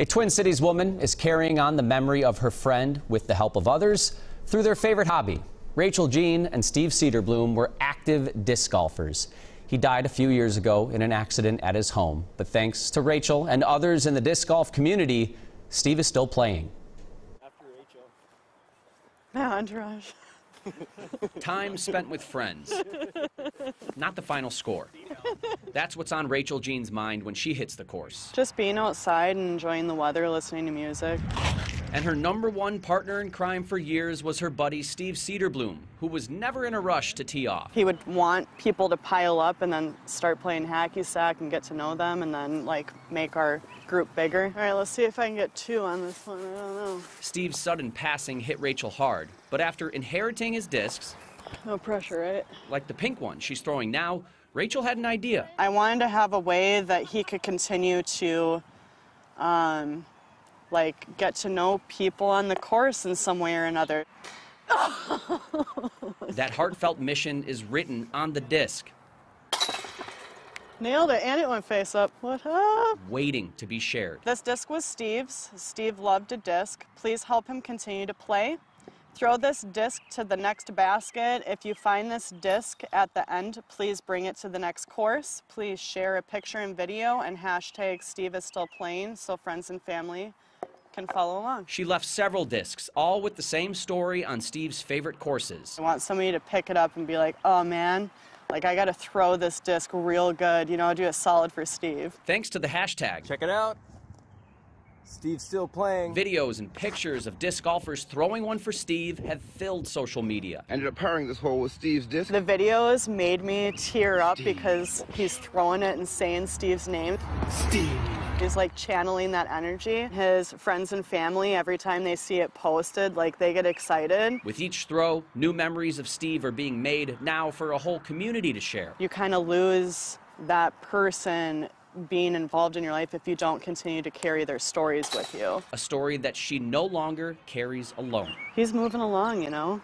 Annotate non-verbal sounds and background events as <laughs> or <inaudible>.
A Twin Cities woman is carrying on the memory of her friend with the help of others through their favorite hobby. Rachel Jean and Steve Cedarbloom were active disc golfers. He died a few years ago in an accident at his home, but thanks to Rachel and others in the disc golf community, Steve is still playing. After Rachel. My entourage. Time spent with friends, not the final score. That's what's on Rachel Jean's mind when she hits the course. Just being outside and enjoying the weather, listening to music. And her number one partner in crime for years was her buddy Steve Cedarbloom, who was never in a rush to tee off. He would want people to pile up and then start playing hacky sack and get to know them and then like make our group bigger. All right, let's see if I can get two on this one. I don't know. Steve's sudden passing hit Rachel hard, but after inheriting his discs, No pressure, right? like the pink one she's throwing now, Rachel had an idea. I wanted to have a way that he could continue to um, like get to know people on the course in some way or another. <laughs> That heartfelt mission is written on the disc, Nailed it, and it went face up. What up? waiting to be shared. This disc was Steve's. Steve loved a disc. Please help him continue to play. Throw this disc to the next basket. If you find this disc at the end, please bring it to the next course. Please share a picture and video and hashtag Steve is still playing so friends and family can follow along. She left several discs, all with the same story on Steve's favorite courses. I want somebody to pick it up and be like, oh man, like I gotta throw this disc real good, you know, I do a solid for Steve. Thanks to the hashtag, Check it out. Steve's still playing. videos and pictures of disc golfers throwing one for Steve have filled social media. ended up pairing this hole with Steve's disc. The videos made me tear up because he's throwing it and saying Steve's name. Steve. He's like channeling that energy. His friends and family, every time they see it posted, like they get excited. With each throw, new memories of Steve are being made now for a whole community to share. You kind of lose that person being involved in your life if you don't continue to carry their stories with you. A story that she no longer carries alone. He's moving along, you know.